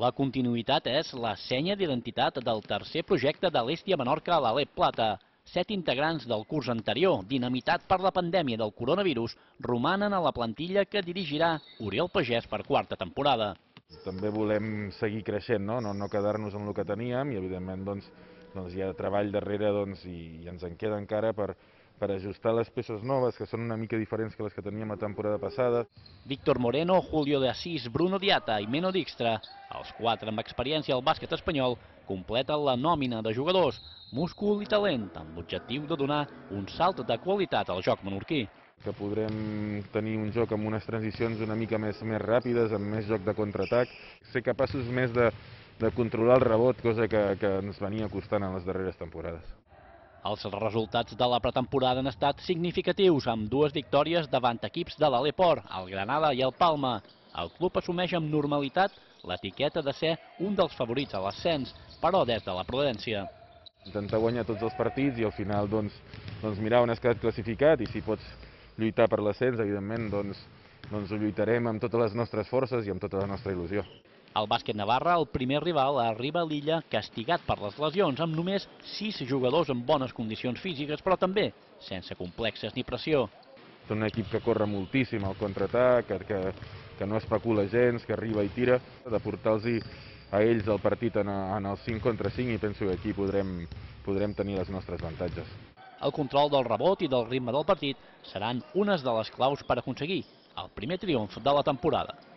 La continuïtat és la senya d'identitat del tercer projecte de l'Estia Menorca a l'Alep Plata. Set integrants del curs anterior, dinamitat per la pandèmia del coronavirus, romanen a la plantilla que dirigirà Oriol Pagès per quarta temporada. També volem seguir creixent, no, no, no quedar-nos en el que teníem i, evidentment, doncs, doncs hi ha treball darrere doncs, i, i ens en queda encara per, per ajustar les peces noves, que són una mica diferents que les que teníem la temporada passada. Víctor Moreno, Julio de Asís, Bruno Diata i Meno Dijkstra, els quatre amb experiència al bàsquet espanyol, completen la nòmina de jugadors, múscul i talent, amb l'objectiu de donar un salt de qualitat al joc menorquí que podrem tenir un joc amb unes transicions una mica més, més ràpides, amb més joc de contraatac, ser capaços més de, de controlar el rebot, cosa que, que ens venia costant en les darreres temporades. Els resultats de la pretemporada han estat significatius, amb dues victòries davant equips de l'Aleport, el Granada i el Palma. El club assumeix amb normalitat l'etiqueta de ser un dels favorits a l'ascens, però des de la prudència. Intentar guanyar tots els partits i al final doncs, doncs mirar on has quedat classificat i si pots lluitar per l'ascens, evidentment, doncs, doncs ho lluitarem amb totes les nostres forces i amb tota la nostra il·lusió. El bàsquet Navarra, el primer rival, arriba a l'illa castigat per les lesions, amb només sis jugadors en bones condicions físiques, però també sense complexes ni pressió. És un equip que corre moltíssim al contraatac, que, que, que no especula gens, que arriba i tira, de portar-los a ells el partit en, en el 5 contra 5 i penso que aquí podrem, podrem tenir les nostres avantatges el control del rebot i del ritme del partit seran unes de les claus per aconseguir el primer triomf de la temporada.